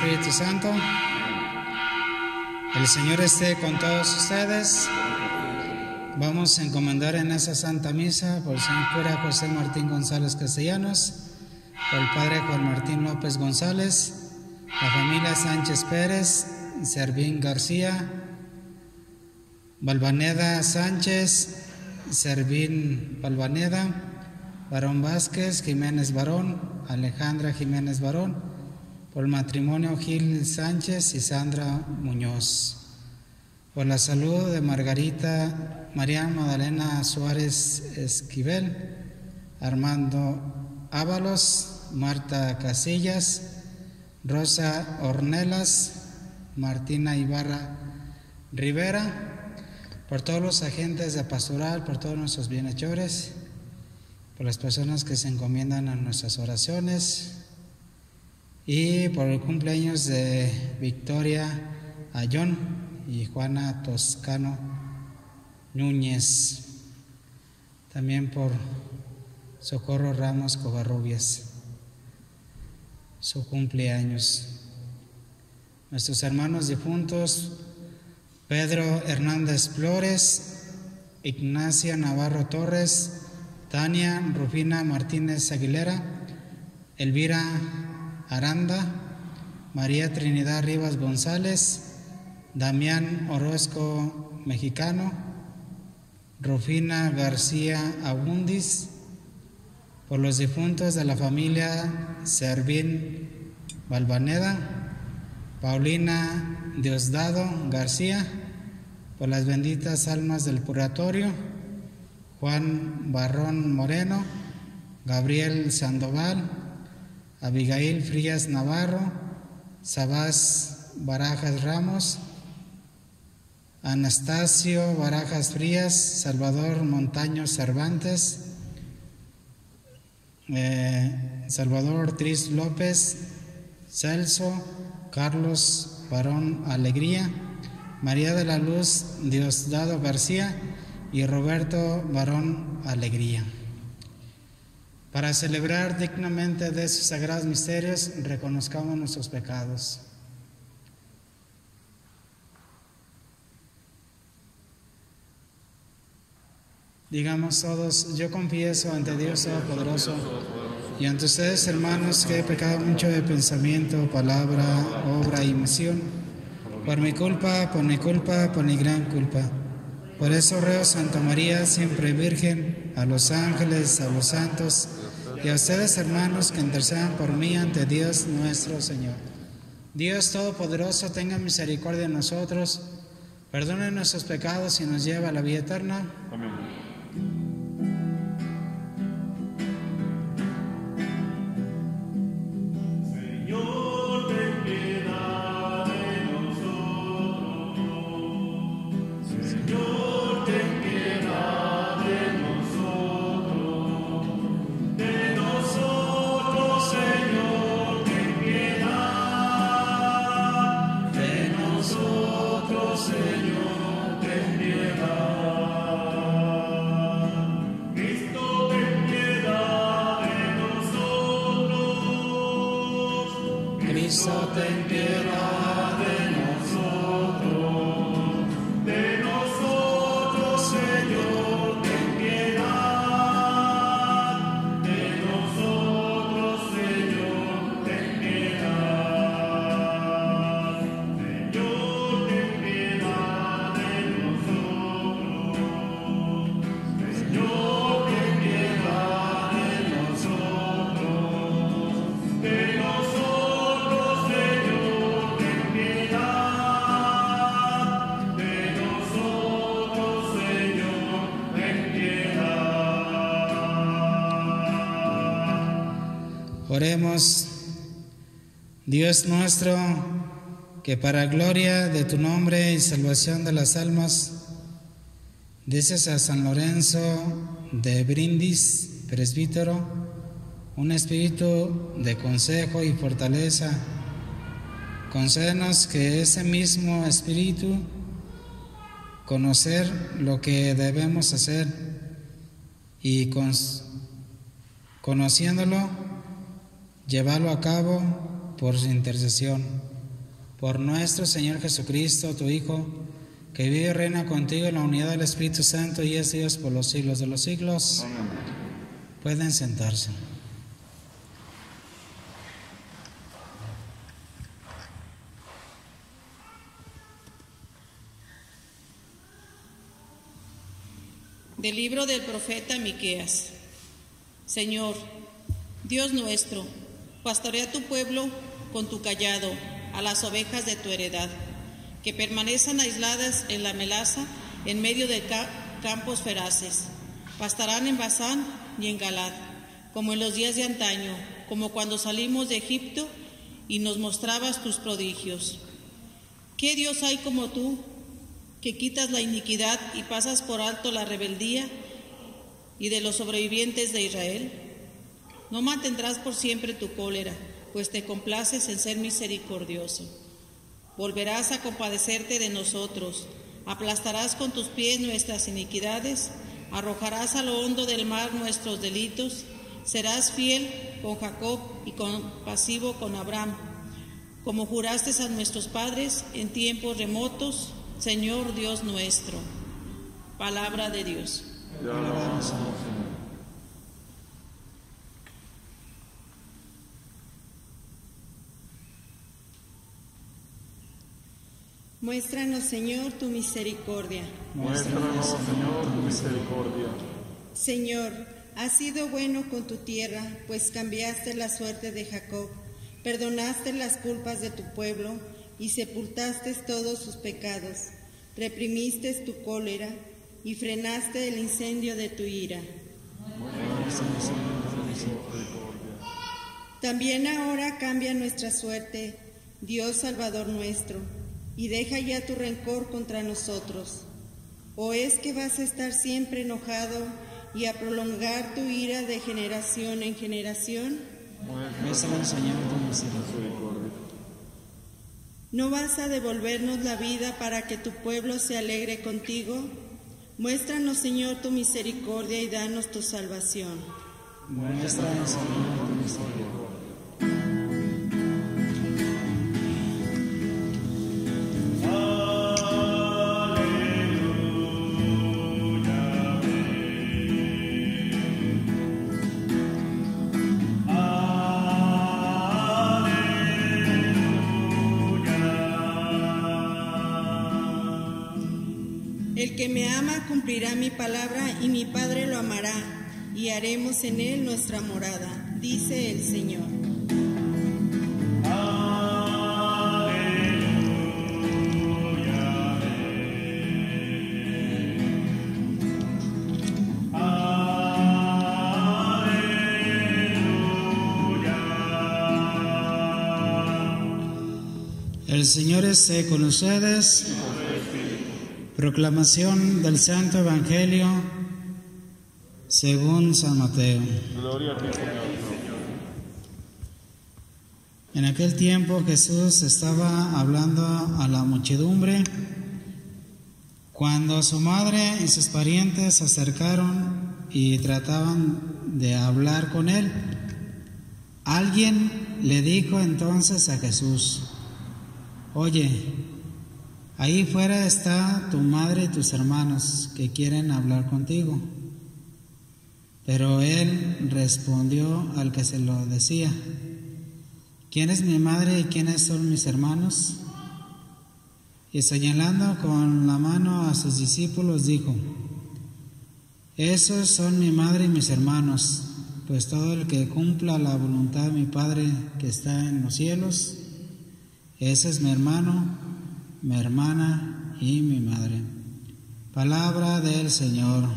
Espíritu Santo. El Señor esté con todos ustedes. Vamos a encomendar en esa Santa Misa por el señor cura José Martín González Castellanos, por el Padre Juan Martín López González, la familia Sánchez Pérez, Servín García, Balvaneda Sánchez, Servín Balvaneda, Barón Vázquez, Jiménez Barón, Alejandra Jiménez Barón, por el matrimonio Gil Sánchez y Sandra Muñoz, por la salud de Margarita María Magdalena Suárez Esquivel, Armando Ábalos, Marta Casillas, Rosa Ornelas, Martina Ibarra Rivera, por todos los agentes de pastoral, por todos nuestros bienhechores, por las personas que se encomiendan a nuestras oraciones y por el cumpleaños de Victoria Ayón y Juana Toscano Núñez, también por Socorro Ramos Covarrubias, su cumpleaños. Nuestros hermanos difuntos, Pedro Hernández Flores, Ignacia Navarro Torres, Tania Rufina Martínez Aguilera, Elvira Aranda, María Trinidad Rivas González, Damián Orozco Mexicano, Rufina García Abundis, por los difuntos de la familia Servín Balvaneda, Paulina Diosdado García, por las benditas almas del purgatorio, Juan Barrón Moreno, Gabriel Sandoval, Abigail Frías Navarro, Sabás Barajas Ramos, Anastasio Barajas Frías, Salvador Montaño Cervantes, eh, Salvador Ortiz López, Celso, Carlos Barón Alegría, María de la Luz Diosdado García, y Roberto Barón Alegría. Para celebrar dignamente de sus sagrados misterios, reconozcamos nuestros pecados. Digamos todos, yo confieso ante Dios Todopoderoso y ante ustedes, hermanos, que he pecado mucho de pensamiento, palabra, obra y misión, por mi culpa, por mi culpa, por mi gran culpa. Por eso reo Santa María, siempre Virgen, a los ángeles, a los santos y a ustedes hermanos que intercedan por mí ante Dios nuestro Señor. Dios Todopoderoso tenga misericordia de nosotros, perdone nuestros pecados y nos lleve a la vida eterna. Amén. nothing did. Dios nuestro, que para gloria de tu nombre y salvación de las almas, dices a San Lorenzo de Brindis, presbítero, un espíritu de consejo y fortaleza. Concédenos que ese mismo espíritu, conocer lo que debemos hacer y conociéndolo, llevarlo a cabo por su intercesión, por nuestro Señor Jesucristo, tu Hijo, que vive y reina contigo en la unidad del Espíritu Santo y es Dios por los siglos de los siglos. Pueden sentarse. Del libro del profeta Miqueas. Señor, Dios nuestro, pastorea tu pueblo con tu callado a las ovejas de tu heredad, que permanezcan aisladas en la melaza en medio de campos feraces. Pastarán en Basán y en Galad, como en los días de antaño, como cuando salimos de Egipto y nos mostrabas tus prodigios. ¿Qué Dios hay como tú, que quitas la iniquidad y pasas por alto la rebeldía y de los sobrevivientes de Israel? No mantendrás por siempre tu cólera, pues te complaces en ser misericordioso. Volverás a compadecerte de nosotros, aplastarás con tus pies nuestras iniquidades, arrojarás a lo hondo del mar nuestros delitos, serás fiel con Jacob y compasivo con Abraham, como juraste a nuestros padres en tiempos remotos, Señor Dios nuestro. Palabra de Dios. Muéstranos, Señor, tu misericordia. Muéstranos, Señor, tu misericordia. Señor, has sido bueno con tu tierra, pues cambiaste la suerte de Jacob, perdonaste las culpas de tu pueblo y sepultaste todos sus pecados, reprimiste tu cólera y frenaste el incendio de tu ira. También ahora cambia nuestra suerte, Dios Salvador nuestro y deja ya tu rencor contra nosotros. ¿O es que vas a estar siempre enojado y a prolongar tu ira de generación en generación? ¿No vas a devolvernos la vida para que tu pueblo se alegre contigo? Muéstranos, Señor, tu misericordia y danos tu salvación. Muéstranos, Señor, tu misericordia. Cumplirá mi palabra y mi Padre lo amará y haremos en él nuestra morada, dice el Señor. El Señor esté con ustedes. Proclamación del Santo Evangelio según San Mateo. Gloria a ti, Señor. En aquel tiempo Jesús estaba hablando a la muchedumbre cuando su madre y sus parientes se acercaron y trataban de hablar con él. Alguien le dijo entonces a Jesús, oye, Ahí fuera está tu madre y tus hermanos que quieren hablar contigo. Pero él respondió al que se lo decía, ¿quién es mi madre y quiénes son mis hermanos? Y señalando con la mano a sus discípulos dijo, esos son mi madre y mis hermanos, pues todo el que cumpla la voluntad de mi Padre que está en los cielos, ese es mi hermano mi hermana y mi madre. Palabra del Señor.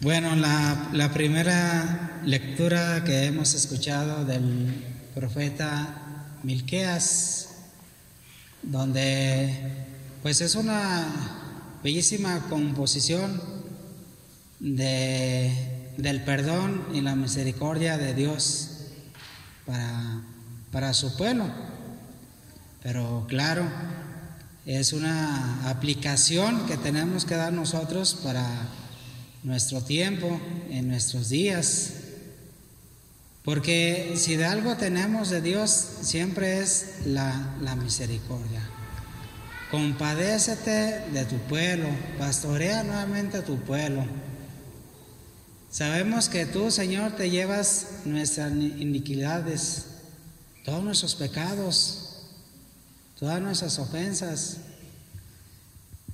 Bueno, la, primera lectura que hemos escuchado del profeta Milqueas, donde pues es una bellísima composición de del perdón y la misericordia de Dios para, para su pueblo. Pero claro, es una aplicación que tenemos que dar nosotros para nuestro tiempo, en nuestros días. Porque si de algo tenemos de Dios, siempre es la, la misericordia. Compadécete de tu pueblo, pastorea nuevamente tu pueblo. Sabemos que tú, Señor, te llevas nuestras iniquidades, todos nuestros pecados, todas nuestras ofensas.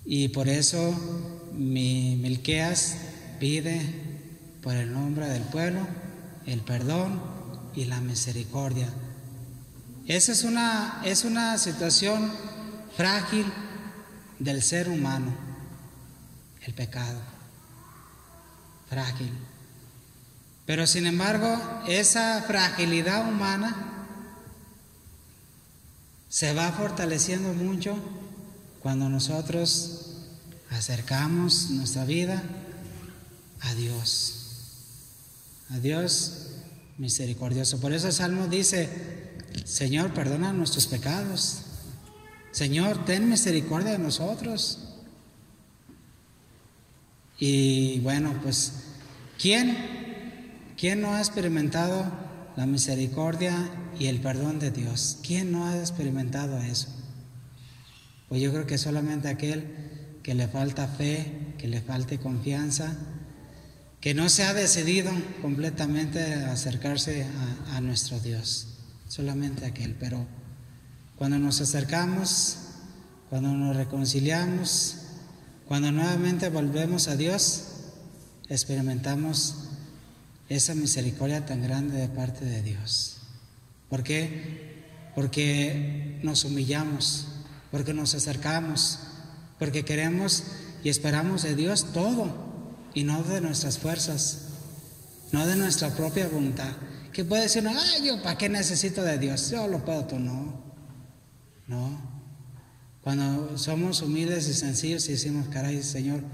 Y por eso mi Milqueas pide por el nombre del pueblo el perdón y la misericordia. Esa es una, es una situación frágil del ser humano, el pecado, frágil. Pero sin embargo, esa fragilidad humana se va fortaleciendo mucho cuando nosotros acercamos nuestra vida a Dios. A Dios misericordioso. Por eso el Salmo dice, Señor, perdona nuestros pecados. Señor, ten misericordia de nosotros. Y bueno, pues, ¿quién? ¿Quién no ha experimentado la misericordia y el perdón de Dios? ¿Quién no ha experimentado eso? Pues yo creo que solamente aquel que le falta fe, que le falte confianza, que no se ha decidido completamente a acercarse a, a nuestro Dios, solamente aquel, pero cuando nos acercamos, cuando nos reconciliamos, cuando nuevamente volvemos a Dios, experimentamos esa misericordia tan grande de parte de Dios. ¿Por qué? Porque nos humillamos, porque nos acercamos, porque queremos y esperamos de Dios todo y no de nuestras fuerzas, no de nuestra propia voluntad. Que puede decir, ah, yo para qué necesito de Dios, yo lo puedo, tú no. No. Cuando somos humildes y sencillos y decimos, caray, Señor,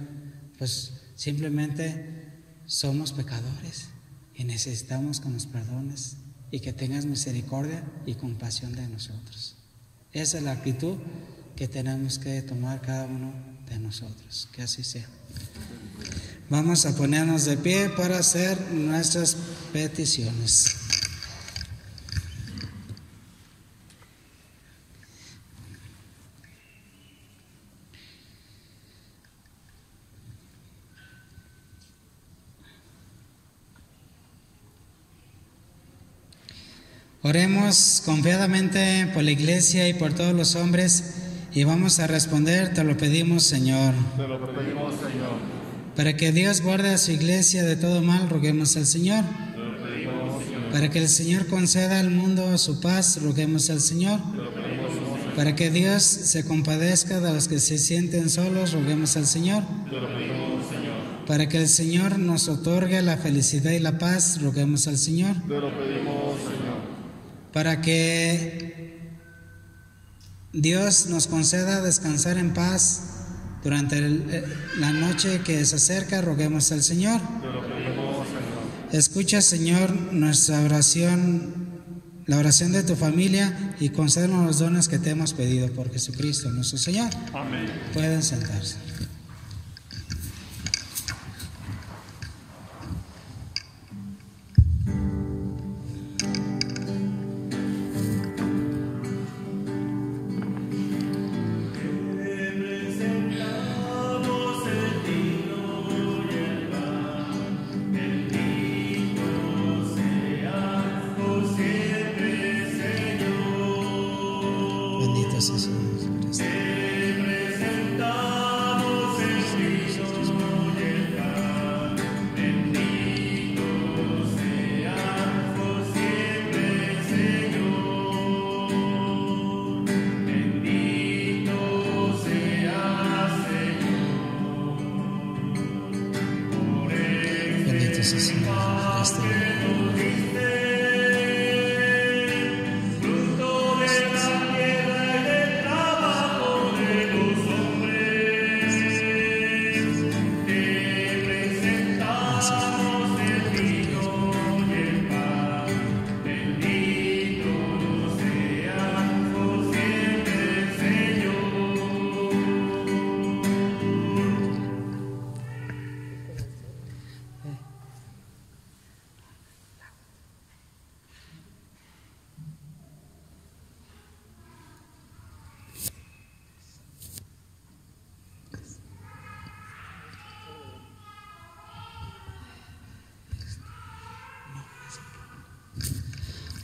pues simplemente somos pecadores y necesitamos que nos perdones y que tengas misericordia y compasión de nosotros. Esa es la actitud que tenemos que tomar cada uno de nosotros. Que así sea. Vamos a ponernos de pie para hacer nuestras peticiones. Oremos confiadamente por la iglesia y por todos los hombres y vamos a responder, te lo pedimos Señor. Te lo pedimos, Señor. Para que Dios guarde a su iglesia de todo mal, roguemos al Señor. Te lo pedimos, Señor. Para que el Señor conceda al mundo su paz, roguemos al Señor. Te lo pedimos, Señor. Para que Dios se compadezca de los que se sienten solos, roguemos al Señor. Te lo pedimos, Señor. Para que el Señor nos otorgue la felicidad y la paz, roguemos al Señor. Te lo pedimos, Señor. Para que Dios nos conceda descansar en paz durante el- eh, la noche que se acerca, roguemos al Señor. Escucha, Señor, nuestra oración, la oración de tu familia y concédenos los dones que te hemos pedido por Jesucristo, nuestro Señor. Amén. Pueden sentarse.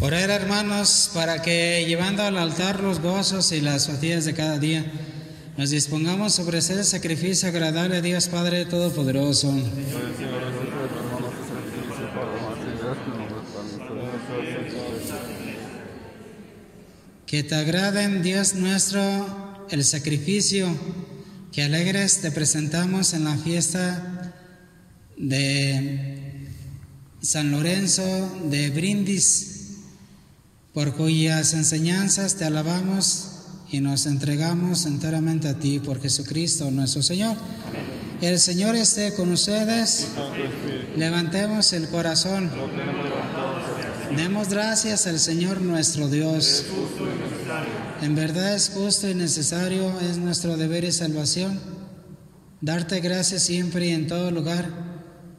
Orar, hermanos, para que llevando al altar los gozos y las fatigas de cada día, nos dispongamos a ofrecer sacrificio agradable a Dios Padre Todopoderoso. Que te agraden, Dios nuestro, el sacrificio que alegres te presentamos en la fiesta de San Lorenzo de Brindis, por cuyas enseñanzas te alabamos y nos entregamos enteramente a ti por Jesucristo nuestro Señor. El Señor esté con ustedes. Levantemos el corazón. Demos gracias al Señor nuestro Dios. En verdad es justo y necesario, es nuestro deber y salvación, darte gracias siempre y en todo lugar,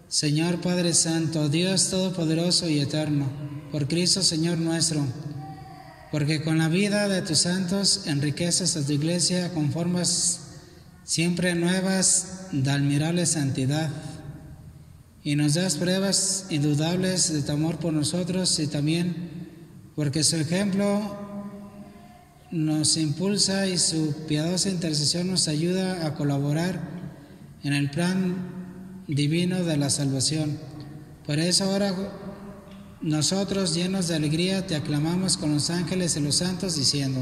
Señor Padre Santo, Dios Todopoderoso y Eterno, por Cristo Señor nuestro, porque con la vida de tus santos enriqueces a tu iglesia con formas siempre nuevas de admirable santidad y nos das pruebas indudables de tu amor por nosotros y también porque su ejemplo nos impulsa y su piadosa intercesión nos ayuda a colaborar en el plan divino de la salvación. Por eso ahora nosotros llenos de alegría te aclamamos con los ángeles y los santos diciendo,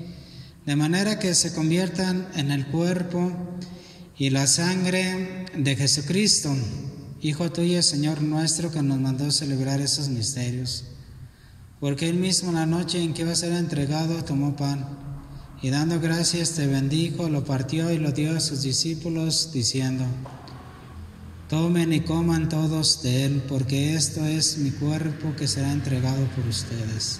de manera que se conviertan en el cuerpo y la sangre de Jesucristo, Hijo tuyo, Señor nuestro, que nos mandó celebrar esos misterios. Porque él mismo la noche en que iba a ser entregado tomó pan y dando gracias te bendijo, lo partió y lo dio a sus discípulos, diciendo, Tomen y coman todos de él, porque esto es mi cuerpo que será entregado por ustedes.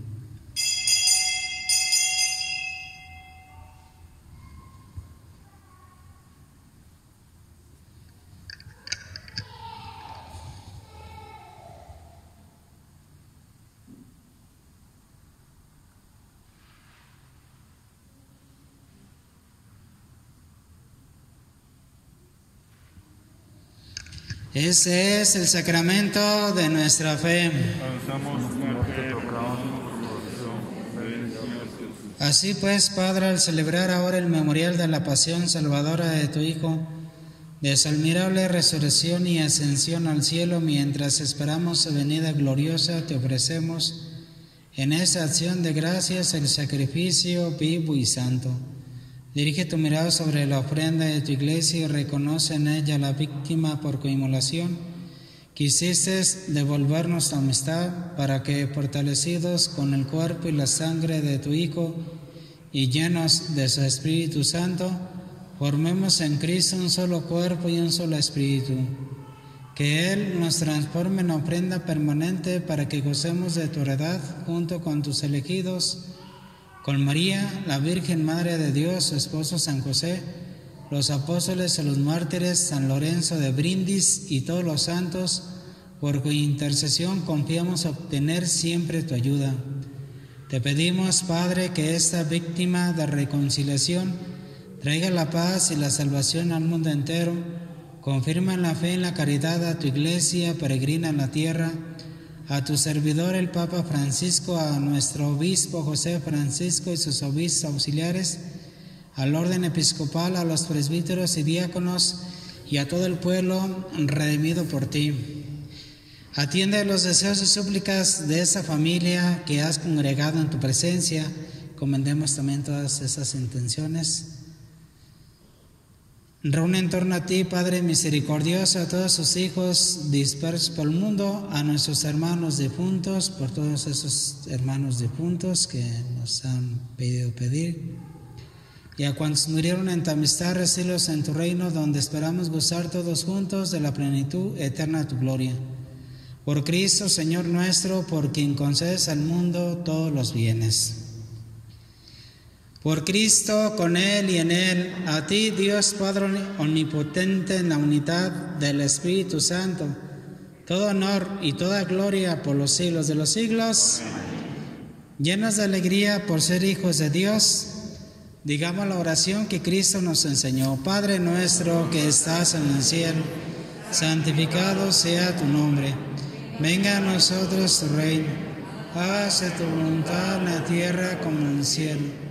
Ese es el sacramento de nuestra fe. Así pues, Padre, al celebrar ahora el memorial de la pasión salvadora de tu Hijo, de su admirable resurrección y ascensión al cielo, mientras esperamos su venida gloriosa, te ofrecemos en esa acción de gracias el sacrificio vivo y santo. Dirige tu mirada sobre la ofrenda de tu iglesia y reconoce en ella la víctima por tu inmolación. Quisiste devolvernos tu amistad para que, fortalecidos con el cuerpo y la sangre de tu Hijo y llenos de su Espíritu Santo, formemos en Cristo un solo cuerpo y un solo espíritu. Que Él nos transforme en ofrenda permanente para que gocemos de tu heredad junto con tus elegidos, con María, la Virgen Madre de Dios, su esposo San José, los apóstoles y los mártires, San Lorenzo de Brindis y todos los santos, por cuya intercesión confiamos obtener siempre tu ayuda. Te pedimos, Padre, que esta víctima de reconciliación traiga la paz y la salvación al mundo entero. Confirma la fe y en la caridad a tu iglesia peregrina en la tierra, a tu servidor el Papa Francisco, a nuestro obispo José Francisco y sus obispos auxiliares, al orden episcopal, a los presbíteros y diáconos y a todo el pueblo redimido por ti. Atiende los deseos y súplicas de esa familia que has congregado en tu presencia. Comendemos también todas esas intenciones. Reúne en torno a ti, Padre misericordioso, a todos sus hijos dispersos por el mundo, a nuestros hermanos difuntos, por todos esos hermanos difuntos que nos han pedido pedir. Y a cuantos murieron en tu amistad, recíbelos en tu reino, donde esperamos gozar todos juntos de la plenitud eterna de tu gloria. Por Cristo, Señor nuestro, por quien concedes al mundo todos los bienes. Por Cristo, con Él y en Él, a ti, Dios Padre Omnipotente, en la unidad del Espíritu Santo, todo honor y toda gloria por los siglos de los siglos, llenos de alegría por ser hijos de Dios, digamos la oración que Cristo nos enseñó. Padre nuestro que estás en el cielo, santificado sea tu nombre. Venga a nosotros tu reino. Hágase tu voluntad en la tierra como en el cielo.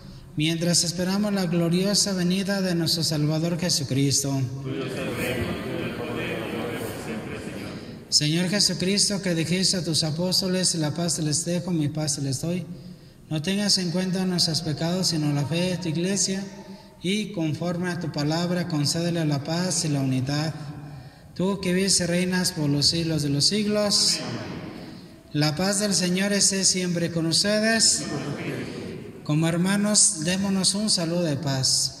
mientras esperamos la gloriosa venida de nuestro Salvador Jesucristo. Señor Jesucristo, que dijiste a tus apóstoles, la paz les dejo, mi paz les doy, no tengas en cuenta nuestros pecados, sino la fe de tu iglesia, y conforme a tu palabra, concédele la paz y la unidad. Tú que vives y reinas por los siglos de los siglos, la paz del Señor esté siempre con ustedes. Como hermanos, démonos un saludo de paz.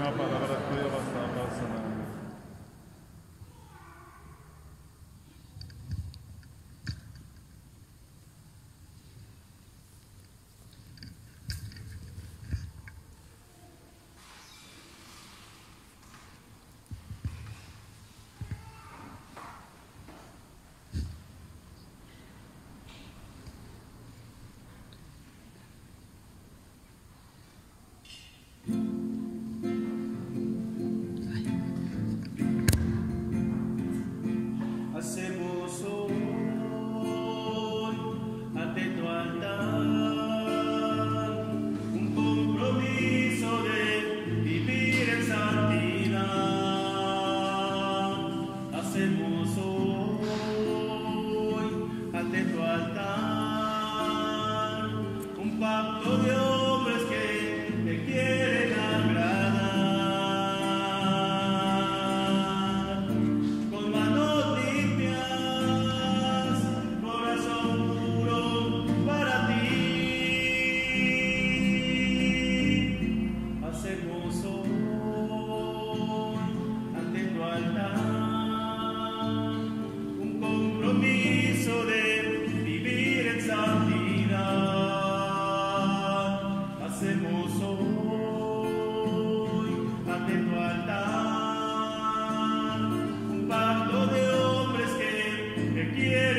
Hacemos hoy te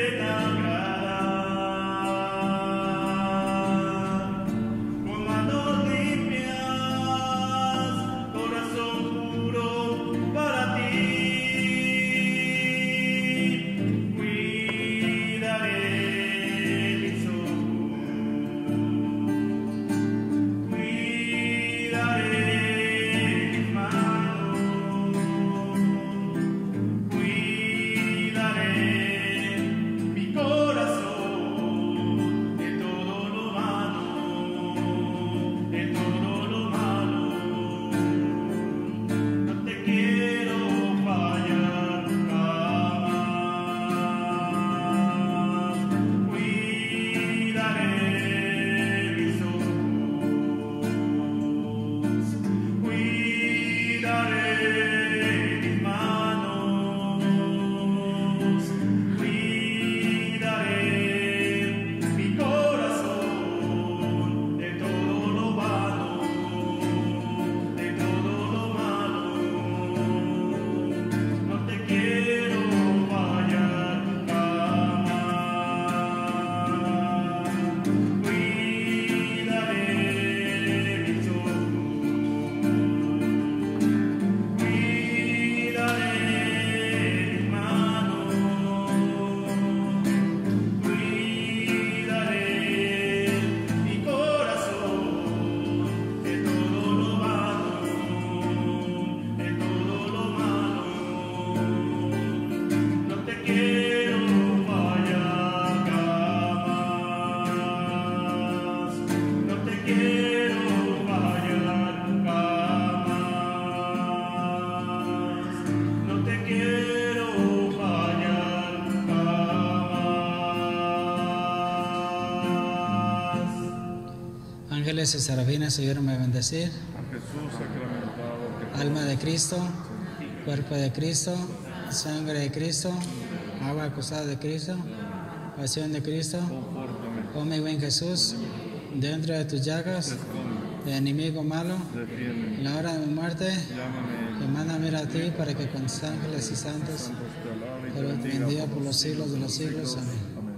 Ángeles y serafines, ayúdenme a bendecir. A Jesús sacramentado, que Alma de Cristo, cuerpo de Cristo, sangre de Cristo, agua acusada de Cristo, pasión de Cristo. confórtame, Oh mi buen Jesús, dentro de tus llagas, de enemigo malo, en la hora de mi muerte, que manda mira a ti para que con tus ángeles y santos, te te bendiga por los siglos de los siglos. Amén. Amén.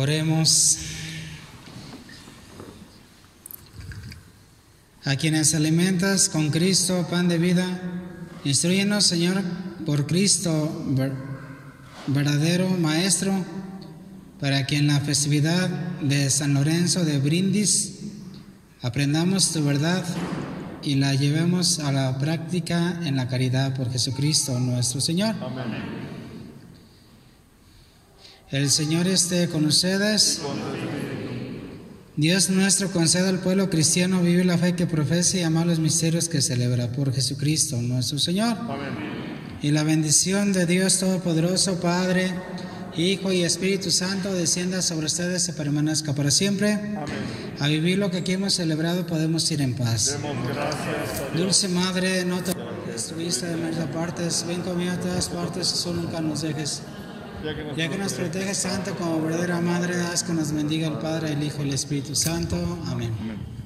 Oremos. A quienes alimentas con Cristo pan de vida, instruyenos, Señor, por Cristo, ver- verdadero Maestro, para que en la festividad de San Lorenzo de Brindis aprendamos tu verdad y la llevemos a la práctica en la caridad por Jesucristo nuestro Señor. Amén. El Señor esté con ustedes. Dios nuestro conceda al pueblo cristiano vivir la fe que profesa y amar los misterios que celebra por Jesucristo nuestro Señor. Amén. Y la bendición de Dios Todopoderoso, Padre, Hijo y Espíritu Santo, descienda sobre ustedes y permanezca para siempre. Amén. A vivir lo que aquí hemos celebrado podemos ir en paz. Demos gracias. Dulce Madre, no te estuviste de muchas partes, ven conmigo a todas partes y solo nunca nos dejes. Ya que nos Ya que nos protege Santo como verdadera Madre, haz que nos bendiga el Padre, el Hijo y el Espíritu Santo. Amén. Amén.